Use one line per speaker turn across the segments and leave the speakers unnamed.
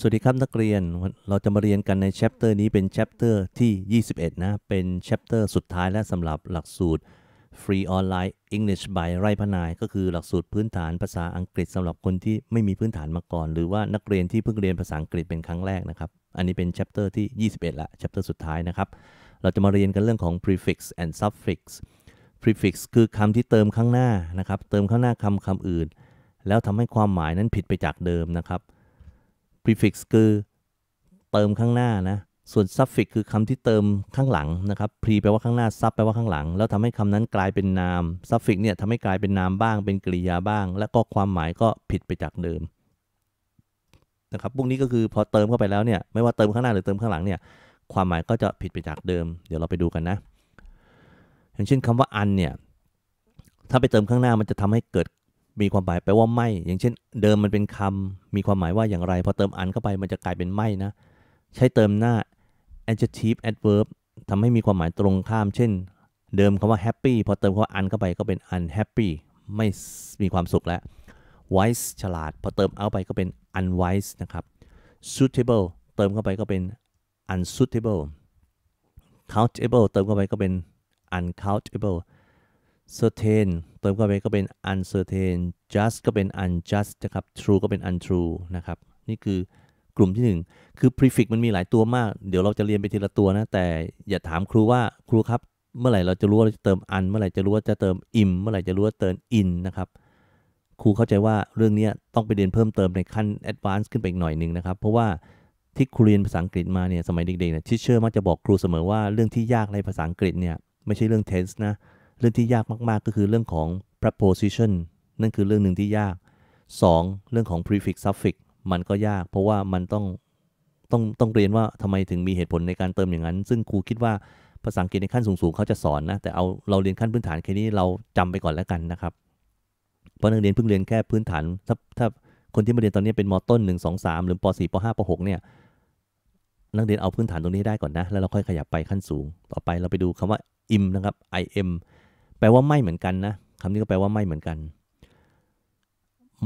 สวัสดีครับนักเรียน เราจะมาเรียนกันใน chapter นี้เป็น chapter ที่ 21 นะ เป็น chapter สุดท้ายและสำหรับหลักสูตร Free Online English by ไรพนาย ก็คือหลักสูตรพื้นฐานภาษาอังกฤษสำหรับคนที่ไม่มีพื้นฐานมาก่อน หรือว่านักเรียนที่เพิ่งเรียนภาษาอังกฤษเป็นครั้งแรกนะครับ อันนี้เป็น chapter ที่ 21 ละ chapter สุดท้ายนะครับ เราจะมาเรียนกันเรื่องของ prefix and suffix prefix คือคำที่เติมข้างหน้านะครับ เติมข้างหน้าคำคำอื่น แล้วทำให้ความหมายนั้นผิดไปจากเดิมนะครับ prefix คือเติมข้างหน้านะ ส่วน suffix คือคำที่เติมข้างหลังนะครับ pre แปลว่าข้างหน้า sub แปลว่าข้างหลัง แล้วทำให้คำนั้นกลายเป็นนาม suffix เนี่ยทำให้กลายเป็นนามบ้าง เป็นกริยาบ้าง และก็ความหมายก็ผิดไปจากเดิมนะครับ พวกนี้ก็คือพอเติมเข้าไปแล้วเนี่ย ไม่ว่าเติมข้างหน้าหรือเติมข้างหลังเนี่ย ความหมายก็จะผิดไปจากเดิม เดี๋ยวเราไปดูกันนะ อย่างเช่นคำว่าอันเนี่ย ถ้าไปเติมข้างหน้ามันจะทำให้เกิด มีความหมายแปลว่าไม่ อย่างเช่น เดิมมันเป็นคำมีความหมายว่าอย่างไร พอเติมอันเข้าไปมันจะกลายเป็นไม่นะ ใช้เติมหน้า adjective adverb ทำให้มีความหมายตรงข้าม เช่น เดิมคำว่า happy พอเติมคำว่าอันเข้าไปก็เป็น unhappy ไม่มีความสุขแล้ว wise ฉลาด พอเติมเอาไปก็เป็น unwise นะครับ suitable เติมเข้าไปก็เป็น unsuitable countable เติมเข้าไปก็เป็น uncountable certain เติมเข้าไปก็เป็น uncertain just ก็เป็น unjust นะครับ true ก็เป็น untrue นะครับ นี่คือกลุ่มที่ 1 คือ prefix มันมีหลายตัวมาก เดี๋ยวเราจะเรียนไปทีละตัวนะ แต่อย่าถามครูว่าครูครับ เมื่อไหร่เราจะรู้ว่าจะเติม un เมื่อไหร่จะรู้ว่าจะเติม im เมื่อไหร่จะรู้ว่าเติม in นะครับครูเข้าใจว่าเรื่องนี้ต้องไปเรียนเพิ่มเติมในขั้น Advanced ขึ้นไปอีกหน่อยหนึ่งนะครับ เพราะว่าที่ครูเรียนภาษาอังกฤษมาเนี่ยสมัยเด็กๆเนี่ยที่เชื่อมักจะบอกครูเสมอว่าเรื่องที่ยากในภาษาอังกฤษเนี่ยไม่ใช่เรื่อง tense นะ เรื่องที่ยากมากๆ ก็คือเรื่องของ preposition นั่นคือเรื่องหนึ่งที่ยาก 2. เรื่องของ prefix suffix มันก็ยาก เพราะว่ามันต้องต้องต้องเรียนว่าทำไมถึงมีเหตุผลในการเติมอย่างนั้น ซึ่งครูคิดว่าภาษาอังกฤษในขั้นสูงๆเขาจะสอนนะ แต่เอาเราเรียนขั้นพื้นฐานแค่นี้เราจำไปก่อนแล้วกันนะครับ เพราะนักเรียนเพิ่งเรียนแค่พื้นฐาน ถ้าถ้าคนที่มาเรียนตอนนี้เป็นมต้น1 2 3 หรือป .4 ป .5 ป .6 เนี่ย นักเรียนเอาพื้นฐานตรงนี้ได้ก่อนนะ แล้วเราค่อยขยับไปขั้นสูง ต่อไปเราไปดูคำว่า im นะครับ im แปลว่าไม่เหมือนกันนะคำนี้ก็แปลว่าไม่เหมือนกัน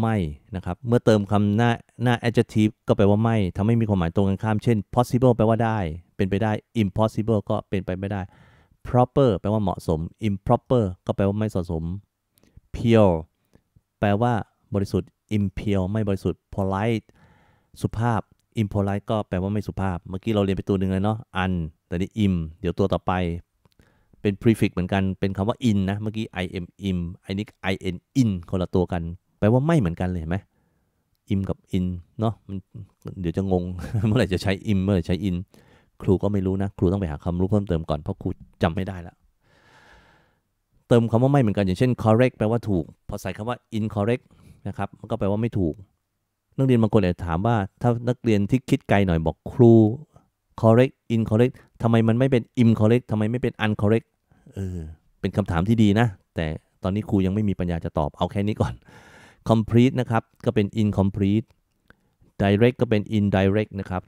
ไม่นะครับ เมื่อเติมคำหน้าหน้า adjective ก็แปลว่าไม่ทำให้มีความหมายตรงกันข้าม เช่น possible แปลว่าได้ เป็นไปได้ impossible ก็เป็นไปไม่ได้ proper แปลว่าเหมาะสม improper ก็แปลว่าไม่เหมาะสม pure แปลว่าบริสุทธิ์ impure ไม่บริสุทธิ์ polite สุภาพ impolite ก็แปลว่าไม่สุภาพ เมื่อกี้เราเรียนไปตัวหนึ่งเลยเนาะ un แต่นี่ im เดี๋ยวตัวต่อไป เป็น prefix เหมือนกันเป็นคำว่า in นะ เมื่อกี้ i m im ไอ้นี่ i n in คนละตัวกัน แปลว่าไม่เหมือนกันเลยเห็นไหม im กับ in เนาะมันเดี๋ยวจะงง เมื่อไหร่จะใช้ im เมื่อไหร่ใช้ in ครูก็ไม่รู้นะ ครูต้องไปหาคำรู้เพิ่มเติมก่อน เพราะครูจำไม่ได้แล้วเติมคำว่าไม่เหมือนกันอย่างเช่น correct แปลว่าถูก พอใส่คำว่า incorrect นะครับมันก็แปลว่าไม่ถูก นักเรียนบางคนอาจจะถามว่า ถ้านักเรียนที่คิดไกลหน่อยบอกครู correct incorrect ทำไมมันไม่เป็น incorrect ทำไมไม่เป็น uncorrect เออ เป็นคำถามที่ดีนะ แต่ตอนนี้ครูยังไม่มีปัญญาจะตอบ เอาแค่นี้ก่อน complete นะครับ ก็เป็น incomplete direct ก็เป็น indirect นะครับ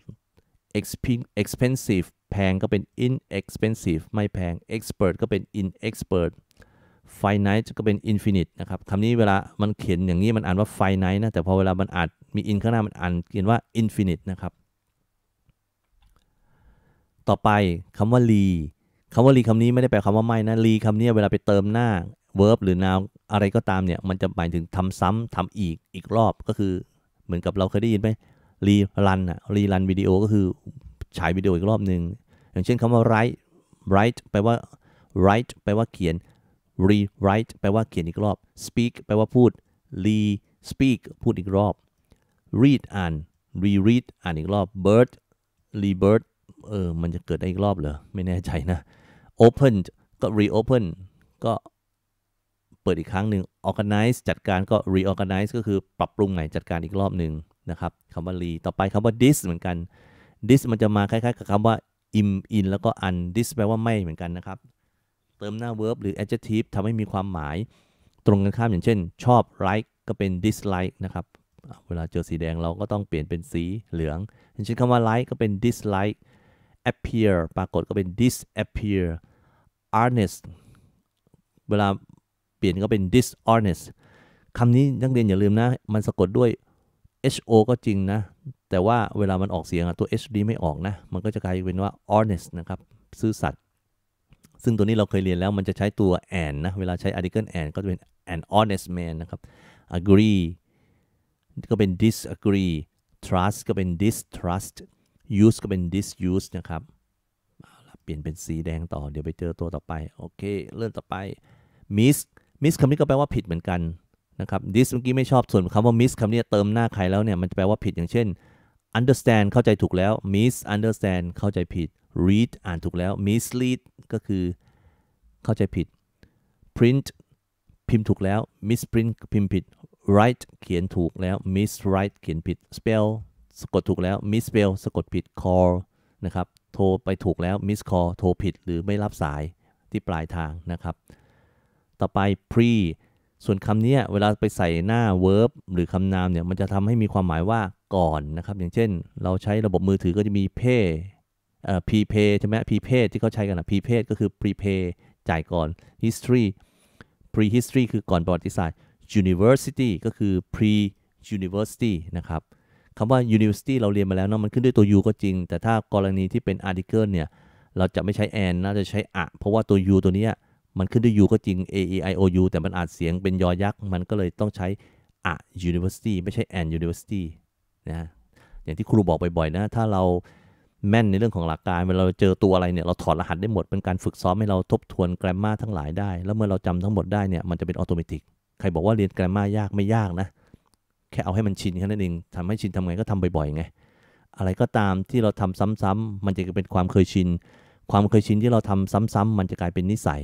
expensive แพงก็เป็น inexpensive ไม่แพง expert ก็เป็น inexpert finite ก็เป็น infinite นะครับคำนี้เวลามันเขียนอย่างนี้มันอ่านว่า finite นะ แต่พอเวลามันอ่านมี in ข้างหน้ามันอ่านเขียนว่า infinite นะครับ ต่อไปคำว่า ly คำว่า ly คำนี้ไม่ได้แปลคำว่าไม่นะ ly คำนี้เวลาไปเติมหน้า verb หรือ noun อะไรก็ตามเนี่ย มันจะหมายถึงทำซ้ำทำอีกอีกรอบก็คือเหมือนกับเราเคยได้ยินไหมรีรันอะรีรันวิดีโอก็คือฉายวิดีโออีกรอบหนึ่งอย่างเช่นคำว่า write write แปลว่า write แปลว่าเขียน rewrite แปลว่าเขียนอีกรอบ speak แปลว่าพูด re speak พูดอีกรอบ read อ่าน reread อ่านอีกรอบ bird rebirth เออ มันจะเกิดได้อีกรอบเหรอ ไม่แน่ใจนะ open ก็ reopen ก็เปิดอีกครั้งหนึ่ง organize จัดการก็ reorganize ก็คือปรับปรุงใหม่จัดการอีกรอบหนึ่งนะครับคำว่า re ต่อไปคำว่า dis เหมือนกัน dis มันจะมาคล้ายๆ กับคำว่า im in แล้วก็ un dis แปลว่าไม่เหมือนกันนะครับ เติมหน้า verb หรือ adjective ทำให้มีความหมาย ตรงกันข้ามอย่างเช่น ชอบ like ก็เป็น dislike นะครับเวลาเจอสีแดงเราก็ต้องเปลี่ยนเป็นสีเหลือง อย่างเช่นคำว่า like ก็เป็น dislike appear ปรากฏก็เป็น disappear honest เวลาเปลี่ยนก็เป็น dishonest คำนี้นักเรียนอย่าลืมนะ มันสะกดด้วย ho ก็จริงนะ แต่ว่าเวลามันออกเสียงตัว hd ไม่ออกนะ มันก็จะกลายเป็นว่า honest นะครับ ซื่อสัตย์ ซึ่งตัวนี้เราเคยเรียนแล้ว มันจะใช้ตัว and นะ เวลาใช้ article and ก็จะเป็น an honest man นะครับ agree ก็เป็น disagree trust ก็เป็น distrust use ก็เป็น disuse นะครับเปลี่ยนเป็นสีแดงต่อ เดี๋ยวไปเจอตัวต่อไป โอเค เลื่อนต่อไป miss miss คำนี้ก็แปลว่าผิดเหมือนกันนะครับ this เมื่อกี้ไม่ชอบ ส่วนคำว่า miss คำนี้เติมหน้าใครแล้วเนี่ย มันจะแปลว่าผิดอย่างเช่น understand เข้าใจถูกแล้ว miss understand เข้าใจผิด read อ่านถูกแล้ว mislead ก็คือเข้าใจผิด print พิมพ์ถูกแล้ว misprint พิมพ์ผิด write เขียนถูกแล้ว miswrite เขียนผิด spell สะกดถูกแล้ว misspell สะกดผิด call นะครับ โทรไปถูกแล้ว miss call โทรผิดหรือไม่รับสายที่ปลายทางนะครับ ต่อไป pre ส่วนคำนี้เวลาไปใส่หน้า verb หรือคำนามเนี่ยมันจะทำให้มีความหมายว่าก่อนนะครับ อย่างเช่น เราใช้ระบบมือถือก็จะมี pay เอ่อ prepay ใช่ไหม prepaid ที่เขาใช้กันนะ prepaid ก็คือ prepay จ่ายก่อน history pre history คือก่อนประวัติศาสตร์ university ก็คือ pre university นะครับ คำว่า university เราเรียนมาแล้วเนาะมันขึ้นด้วยตัว u ก็จริง แต่ถ้ากรณีที่เป็น article เนี่ย เราจะไม่ใช้ and น่าจะใช้อะเพราะว่าตัว u ตัวนี้มันขึ้นด้วย u ก็จริง a e i o u แต่มันอาจเสียงเป็นยอยักษ์ มันก็เลยต้องใช้อะ university ไม่ใช่ and university นะอย่างที่ครูบอกบ่อยๆนะ ถ้าเราแม่นในเรื่องของหลักการเวลาเราเจอตัวอะไรเนี่ยเราถอดรหัสได้หมดเป็นการฝึกซ้อมให้เราทบทวนแกรมมาทั้งหลายได้ แล้วเมื่อเราจำทั้งหมดได้เนี่ยมันจะเป็นอัตโนมัติใครบอกว่าเรียนแกรมมายากไม่ยากนะ แค่เอาให้มันชินแค่นั้นเองทำให้ชินทำไงก็ทำบ่อยๆไงอะไรก็ตามที่เราทำซ้ำๆมันจะเป็นความเคยชิน ความเคยชินที่เราทำซ้ำๆมันจะกลายเป็นนิสัย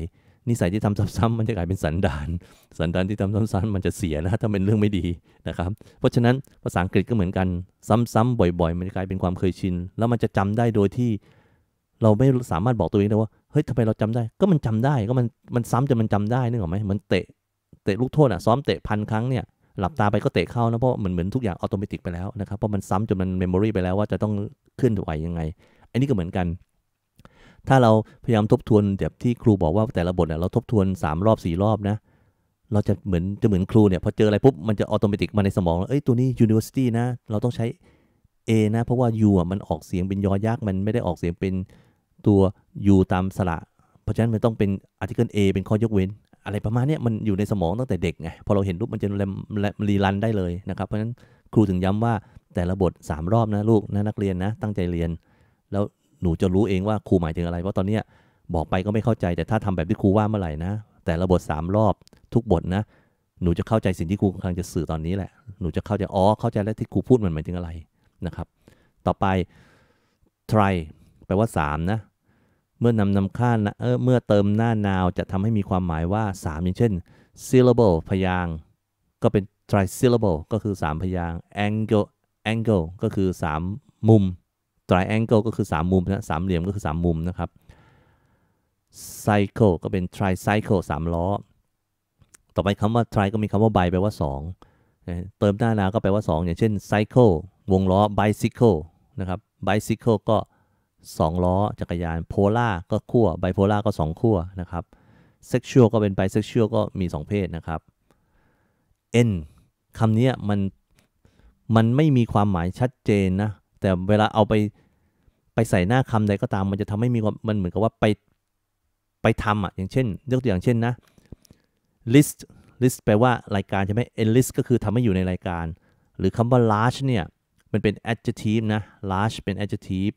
นิสัยที่ทำซ้ำๆมันจะกลายเป็นสันดาน สันดานที่ทำซ้ำๆมันจะเสียนะถ้าเป็นเรื่องไม่ดีนะครับ เพราะฉะนั้นภาษาอังกฤษก็เหมือนกันซ้ำๆบ่อย ๆ มันจะกลายเป็นความเคยชิน แล้วมันจะจำได้โดยที่ เราไม่สามารถบอกตัวเองได้ว่าเฮ้ยทำไมเราจำได้ ก็มันจำได้ก็มันมันซ้ำจนมันจำได้นึกออกไหมเหมือนเตะเตะลูกโทษอะซ้อมเตะพันครั้งเนี่ย หลับตาไปก็เตะเข้านะเพราะเหมือนเหมือนทุกอย่างอัตโนมัติไปแล้วนะครับเพราะมันซ้ำจนมัน memory ไปแล้วว่าจะต้องขึ้นไหวยังไง อันนี้ก็เหมือนกัน ถ้าเราพยายามทบทวนแบบที่ครูบอกว่าแต่ละบทเนี่ยเราทบทวน 3 รอบ 4 รอบนะเราจะเหมือนจะเหมือนครูเนี่ยพอเจออะไรปุ๊บมันจะอัตโนมัติมาในสมองเอ้ยตัวนี้ university นะ เราต้องใช้ A นะ เพราะว่า U อะมันออกเสียงเป็นยอยักษ์มันไม่ได้ออกเสียงเป็นตัว U ตามสระ เพราะฉะนั้นมันต้องเป็น article A เป็นข้อยกเว้น อะไรประมาณนี้มันอยู่ในสมองตั้งแต่เด็กไงพอเราเห็นรูปมันจะรีรันได้เลยนะครับเพราะฉะนั้นครูถึงย้ำว่าแต่ละบท 3 รอบนะลูกนะนักเรียนนะ ตั้งใจเรียน แล้วหนูจะรู้เองว่าครูหมายถึงอะไรเพราะตอนนี้บอกไปก็ไม่เข้าใจแต่ถ้าทำแบบที่ครูว่าเมื่อไหร่นะแต่ละบท 3 รอบทุกบทนะ หนูจะเข้าใจสิ่งที่ครูกำลังจะสื่อตอนนี้แหละหนูจะเข้าใจอ๋อเข้าใจแล้วที่ครูพูดมันหมายถึงอะไรนะครับ ต่อไป try แปลว่า 3 นะ เมื่อนำนำค่านะเออเมื่อเติมหน้านาวจะทำให้มีความหมายว่า 3 อย่างเช่น syllable พยางก็เป็น tri syllable ก็คือ 3 พยาง angle angle ก็คือ 3 มุม triangle ก็คือ 3 มุมนะสามเหลี่ยมก็คือ 3 มุมนะครับ cycle ก็เป็น tricycle 3 ล้อ ต่อไปคำว่า tri ก็มีคำว่า by แปลว่า 2 เติมหน้านาวก็แปลว่า 2 อย่างเช่น cycle วงล้อ bicycle นะครับ bicycle ก็ 2 ล้อจักรยาน polar ก็ขั้ว bipolar ก็ 2 ขั้วนะครับ sexual ก็เป็น bisexual ก็มี 2 เพศนะครับ n คำนี้มันมันไม่มีความหมายชัดเจนนะ แต่เวลาเอาไปไปใส่หน้าคำใดก็ตาม มันจะทำให้มีมันเหมือนกับว่าไปไปทำอะอย่างเช่น ยกตัวอย่างเช่นนะ list list แปลว่ารายการใช่ไหม enlist ก็คือทำให้อยู่ในรายการ หรือคำว่า large เนี่ย มันเป็น adjective นะ large เป็น adjective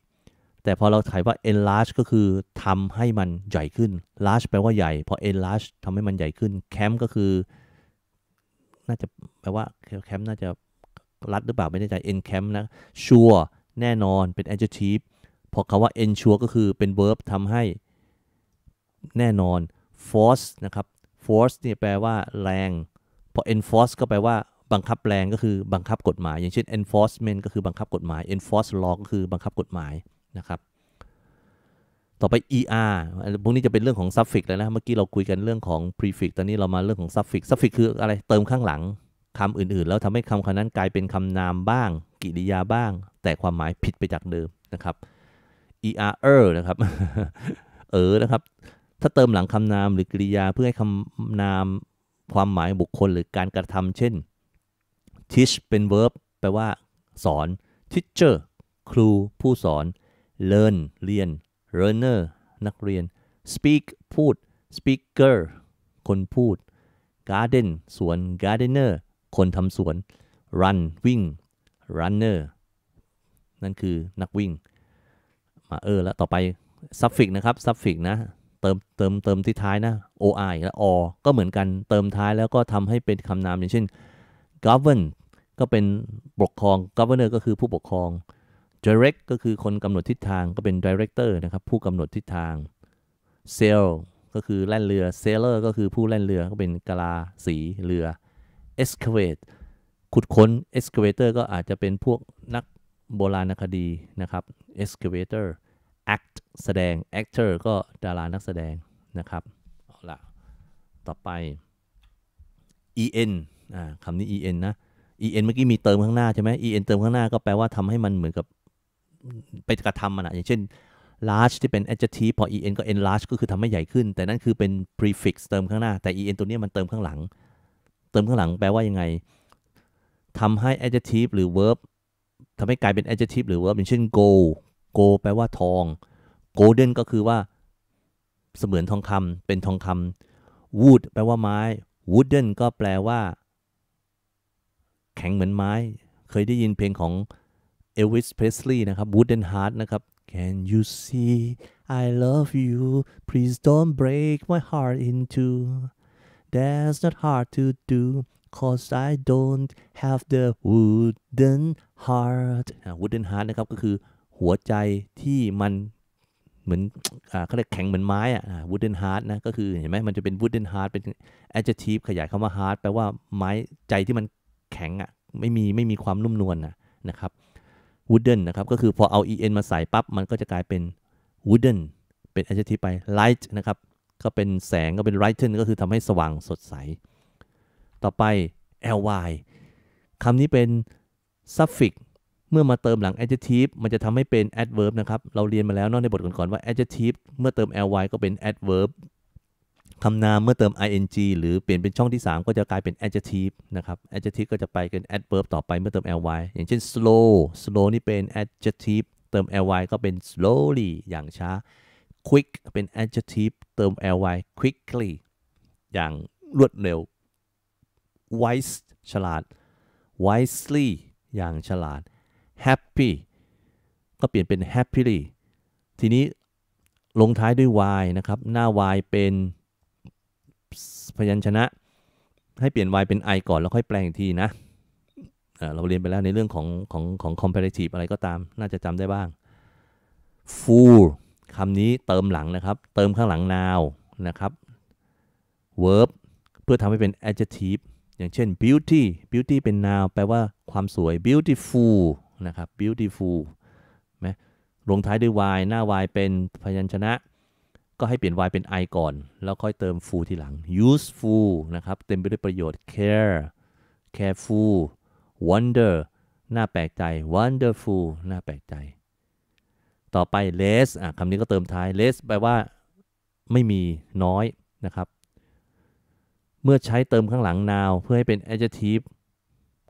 แต่พอเราถ่ายว่า enlarge ก็คือทำให้มันใหญ่ขึ้น large แปลว่าใหญ่ พอ enlarge ทำให้มันใหญ่ขึ้น camp ก็คือ น่าจะแปลว่า camp น่าจะรัดหรือเปล่าไม่แน่ใจ encamp นะ sure แน่นอนเป็น adjective พอคำว่า ensure ก็คือเป็น verb ทำให้แน่นอน force นะครับ force เนี่ยแปลว่าแรง พอ enforce ก็แปลว่าบังคับแรงก็คือบังคับกฎหมาย อย่างเช่น enforcement ก็คือบังคับกฎหมาย enforce law ก็คือบังคับกฎหมาย นะครับ ต่อไป er พวกนี้จะเป็นเรื่องของ suffix แล้วนะ เมื่อกี้เราคุยกันเรื่องของ prefix ตอนนี้เรามาเรื่องของ suffix suffix คืออะไร เติมข้างหลังคำอื่นๆ แล้วทำให้คำคำนั้นกลายเป็นคำนามบ้าง กิริยาบ้าง แต่ความหมายผิดไปจากเดิมนะครับ er er นะครับ เออนะครับ ถ้าเติมหลังคำนามหรือกริยาเพื่อให้คำนามความหมายบุคคลหรือการกระทำเช่น teach เป็น verb แปลว่า สอน teacher ครูผู้สอน learn เรียน learner นักเรียน speak พูด speaker คนพูด garden สวน gardener คนทำสวน run วิ่ง runner นั่นคือนักวิ่ง มาเออ แล้วต่อไป suffix นะครับ suffix นะ เติมเติมเติมที่ท้ายนะ or และ o ก็เหมือนกันเติมท้ายแล้วก็ทำให้เป็นคำนามอย่างเช่น govern ก็เป็นปกครอง governor ก็คือผู้ปกครอง direct ก็คือคนกำหนดทิศทางก็เป็น director นะครับผู้กำหนดทิศทาง sail ก็คือแล่นเรือ sailor ก็คือผู้แล่นเรือก็เป็นกะลาสีเรือ excavate ขุดค้น excavator ก็อาจจะเป็นพวกนักโบราณคดีนะครับ excavator act แสดง actor ก็ดารานักแสดงนะครับเอาละต่อไป en อ่าคำนี้ en นะ en เมื่อกี้มีเติมข้างหน้าใช่ไหม en เติมข้างหน้าก็แปลว่าทำให้มันเหมือนกับ ไปกระทำมันอะอย่างเช่น large ที่เป็น adjective พอ en ก็ enlarge ก็คือทำให้ใหญ่ขึ้น แต่นั่นคือเป็น prefix เติมข้างหน้า แต่ en ตัวนี้มันเติมข้างหลัง เติมข้างหลังแปลว่ายังไงทำให้ adjective หรือ verb ทำให้กลายเป็น adjective หรือ verb อย่างเช่น gold gold แปลว่าทอง golden ก็คือว่าเสมือนทองคำเป็นทองคำ wood แปลว่าไม้ wooden ก็แปลว่า แข็งเหมือนไม้ เคยได้ยินเพลงของ Elvis Presley นะครับ Wooden Heart นะครับ Can you see I love you please don't break my heart in two That's not hard to do cause I don't have the wooden heart wooden heart นะครับก็คือหัวใจที่มันเหมือนเขาเรียกแข็งเหมือนไม้อะ wooden heart นะ ก็คือเห็นไหมมันจะเป็น wooden heart เป็น adjective ขยายคำว่า heart แปลว่าไม้ใจที่มันแข็งอะไม่มีไม่มีความนุ่มนวลนะนะครับ wooden นะครับ ก็คือพอเอา en มาใส่ปั๊บ มันก็จะกลายเป็น wooden เป็น adjective ไป light นะครับ ก็เป็นแสงก็เป็น lighten ก็คือทำให้สว่างสดใส ต่อไป ly คำนี้เป็น suffix เมื่อมาเติมหลัง adjective มันจะทำให้เป็น adverb นะครับ เราเรียนมาแล้วเนอกในบทก่อนๆว่า adjective เมื่อเติม ly ก็เป็น adverb คำนามเมื่อเติม ing หรือเปลี่ยนเป็นช่องที่ 3 ก็จะกลายเป็น adjective นะครับ adjective ก็จะไปเป็น adverb ต่อไปเมื่อเติม ly อย่างเช่น slow slow นี่เป็น adjective เติม ly ก็เป็น slowly อย่างช้า quick เป็น adjective เติม ly quickly อย่างรวดเร็ว wise ฉลาด wisely อย่างฉลาด happy ก็เปลี่ยนเป็น happily ทีนี้ลงท้ายด้วย y นะครับ หน้า y เป็น พยัญชนะ ให้เปลี่ยน y เป็น i ก่อนแล้วค่อยแปลงอีกทีนะเเราเรียนไปแล้วในเรื่องของของของ comparative อะไรก็ตาม น่าจะจำได้บ้าง full คำนี้เติมหลังนะครับ เติมข้างหลัง now นะครับ verb เพื่อทำให้เป็น adjective อย่างเช่น beauty beauty เป็น noun แปลว่าความสวย beautiful นะครับ beautiful ไหมลงท้ายด้วย y หน้า y เป็นพยัญชนะ ก็ให้เปลี่ยน y เป็น i ก่อน แล้วค่อยเติม full ทีหลัง useful นะครับ เต็มไปด้วยประโยชน์ care careful wonder น่าแปลกใจ wonderful น่าแปลกใจ ต่อไป less อะคำนี้ก็เติมท้าย less แปลว่า ไม่มีน้อยนะครับ เมื่อใช้เติมข้างหลัง now เพื่อให้เป็น adjective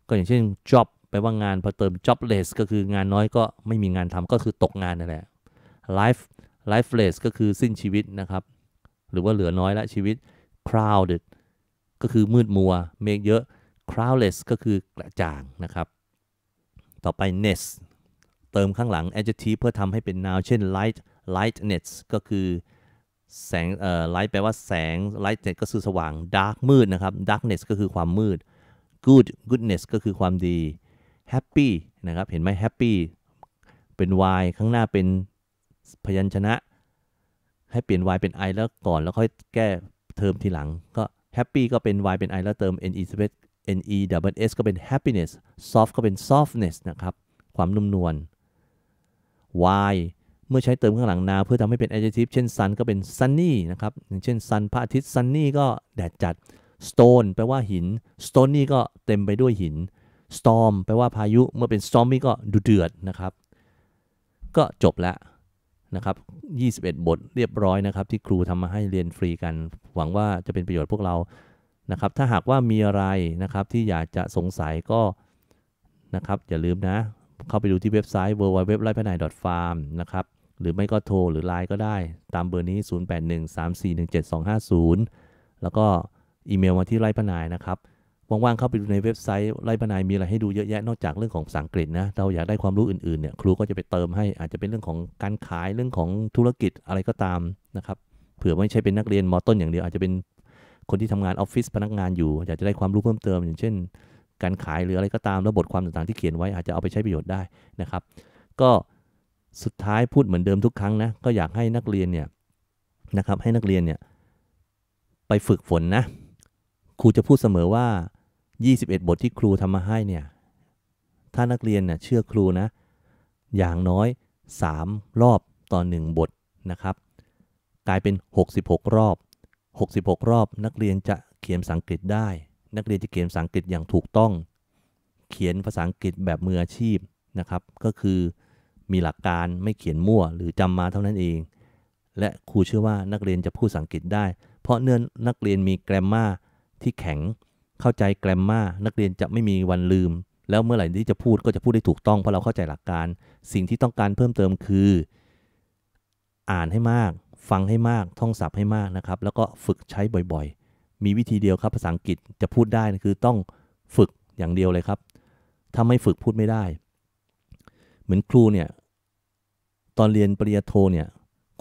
ก็อย่างเช่น job แปลว่างาน พอเติม jobless ก็คืองานน้อยก็ไม่มีงานทำก็คือตกงานนั่นแหละ life lifeless ก็คือสิ้นชีวิตนะครับ หรือว่าเหลือน้อยละชีวิต crowded ก็คือมืดมัว เมฆเยอะ crowdless ก็คือกระจ่างนะครับ ต่อไป ness เติมข้างหลัง adjective เพื่อทำให้เป็น noun เช่น light lightness ก็คือแสงเอ่อ light แปลว่าแสง lightness ก็คือสว่าง dark มืดนะครับ darkness ก็คือความมืด good goodness ก็คือความดี happy นะครับ เห็นไหม happy เป็น y ข้างหน้าเป็น พยัญชนะ ให้เปลี่ยน y เป็น i แล้วก่อนแล้วค่อยแก้เทอมทีหลังก็ happy ก็เป็น y เป็น i แล้วเติม ne ne double s ก็เป็น happiness soft ก็เป็น softness นะครับ ความนุ่มนวล y เมื่อใช้เติมข้างหลัง now เพื่อทำให้เป็น adjective เช่น sun ก็เป็น sunny นะครับอย่างเช่น sun พระอาทิตย์ sunny ก็แดดจัด stone แปลว่าหิน stony ก็เต็มไปด้วยหิน storm แปลว่าพายุ เมื่อเป็น stormy ก็ดุเดือดนะครับ ก็จบแล้ว นะครับ21 บทเรียบร้อยนะครับ ที่ครูทำมาให้เรียนฟรีกัน หวังว่าจะเป็นประโยชน์พวกเรานะครับ ถ้าหากว่ามีอะไรนะครับที่อยากจะสงสัยก็นะครับอย่าลืมนะ เข้าไปดูที่เว็บไซต์ www ไร่พนาย farm นะครับ หรือไม่ก็โทรหรือไลน์ก็ได้ ตามเบอร์นี้ 0813417250 แล้วก็อีเมลมาที่ไร่พนายนะครับ ว่างๆเข้าไปดูในเว็บไซต์ไร่พนายมีอะไรให้ดูเยอะแยะนอกจากเรื่องของภาษาอังกฤษนะเราอยากได้ความรู้อื่นๆเนี่ยครูก็จะไปเติมให้อาจจะเป็นเรื่องของการขายเรื่องของธุรกิจอะไรก็ตามนะครับเผื่อไม่ใช่เป็นนักเรียนมต้นอย่างเดียวอาจจะเป็นคนที่ทำงานออฟฟิศพนักงานอยู่ อยากจะได้ความรู้เพิ่มเติม อย่างเช่น การขายหรืออะไรก็ตามแล้วบทความต่างๆที่เขียนไว้อาจจะเอาไปใช้ประโยชน์ได้นะครับ ก็สุดท้ายพูดเหมือนเดิมทุกครั้งนะก็อยากให้นักเรียนเนี่ยนะครับให้นักเรียนเนี่ยไปฝึกฝนนะครูจะพูดเสมอว่า 21 บทที่ครูทำมาให้เนี่ย ถ้านักเรียนเนี่ยเชื่อครูนะ อย่างน้อย 3 รอบต่อ 1 บทนะครับ กลายเป็น 66 รอบ 66 รอบ นักเรียนจะเขียนภาษาอังกฤษได้ นักเรียนจะเขียนภาษาอังกฤษอย่างถูกต้อง เขียนภาษาอังกฤษแบบมืออาชีพนะครับ ก็คือมีหลักการไม่เขียนมั่วหรือจำมาเท่านั้นเอง และครูเชื่อว่านักเรียนจะพูดภาษาอังกฤษได้ เพราะเนื่องนักเรียนมีแกรมมาที่แข็ง เข้าใจแกรมมานักเรียนจะไม่มีวันลืม แล้วเมื่อไหร่ที่จะพูดก็จะพูดได้ถูกต้องเพราะเราเข้าใจหลักการ สิ่งที่ต้องการเพิ่มเติมคือ อ่านให้มาก ฟังให้มากท่องศัพท์ให้มากนะครับ แล้วก็ฝึกใช้บ่อยๆ มีวิธีเดียวครับภาษาอังกฤษจะพูดได้คือต้องฝึกอย่างเดียวเลยครับถ้าไม่ฝึกพูดไม่ได้ เหมือนครูเนี่ยตอนเรียนปริญญาโทเนี่ย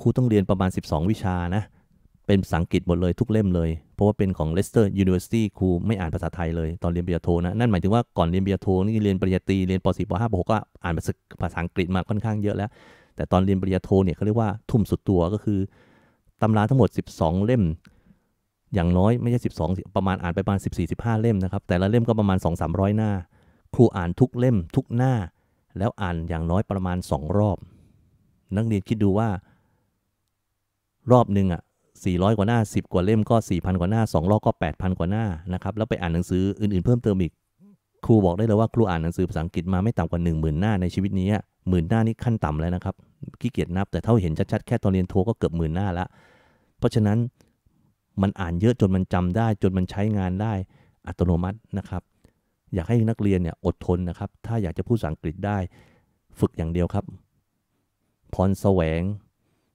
ครูต้องเรียนประมาณ 12 วิชานะ เป็นภาษาอังกฤษหมดเลยทุกเล่มเลย เพราะว่าเป็นของ Leicester University ครูไม่อ่านภาษาไทยเลยตอนเรียนปริญญาโทนะ นั่นหมายถึงว่าก่อนเรียนปริญญาโทนี่เรียนปริญญาตรีเรียนป .4 ป .5 ป .6 ก็อ่านภาษาอังกฤษมาค่อนข้างเยอะแล้ว แต่ตอนเรียนปริญญาโทเนี่ยเขาเรียกว่าทุ่มสุดตัวก็คือตำราทั้งหมด 12 เล่ม อย่างน้อยไม่ใช่ 12 ประมาณอ่านไปประมาณ 14-15 เล่มนะครับ แต่ละเล่มก็ประมาณ 2-300 หน้า ครูอ่านทุกเล่มทุกหน้า แล้วอ่านอย่างน้อยประมาณ 2 รอบ นักเรียนคิดดูว่ารอบหนึ่งอะ 400 กว่าหน้า 10 กว่าเล่มก็ 4,000 กว่าหน้า2รอบก็ 8,000 กว่าหน้านะครับแล้วไปอ่านหนังสืออื่นๆเพิ่มเติมอีกครูบอกได้เลยว่าครูอ่านหนังสือภาษาอังกฤษมาไม่ต่ำกว่า 10,000 หน้าในชีวิตนี้หมื่นหน้านี่ขั้นต่ำแล้วนะครับขี้เกียจนับแต่เท่าเห็นชัดๆแค่ตอนเรียนโทก็เกือบหมื่นหน้าล้วเพราะฉะนั้นมันอ่านเยอะจนมันจำได้ จนมันใช้งานได้อัตโนมัตินะครับ อยากให้นักเรียนเนี่ยอดทนนะครับ ถ้าอยากจะพูดภาษาอังกฤษได้ ฝึกอย่างเดียวครับ พรแสวง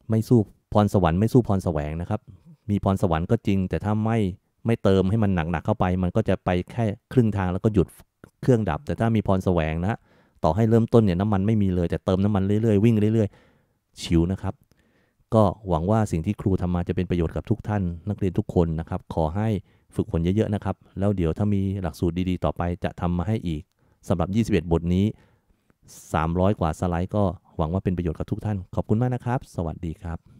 ไม่สู้ พรสวรรค์ไม่สู้พรแสวงนะครับ มีพรสวรรค์ก็จริง แต่ถ้าไม่ไม่เติมให้มันหนักๆเข้าไป มันก็จะไปแค่ครึ่งทางแล้วก็หยุดเครื่องดับ แต่ถ้ามีพรแสวงนะต่อให้เริ่มต้นเนี่ยน้ำมันไม่มีเลยแต่เติมน้ำมันเรื่อยๆวิ่งเรื่อยๆ ชิวนะครับ ก็หวังว่าสิ่งที่ครูทำมาจะเป็นประโยชน์กับทุกท่าน นักเรียนทุกคนนะครับ ขอให้ฝึกฝนเยอะๆนะครับ แล้วเดี๋ยวถ้ามีหลักสูตรดีๆ ต่อไปจะทำมาให้อีกสำหรับ 21 บทนี้ 300 กว่าสไลด์ก็หวังว่าเป็นประโยชน์กับทุกท่าน ขอบคุณมากนะครับ สวัสดีครับ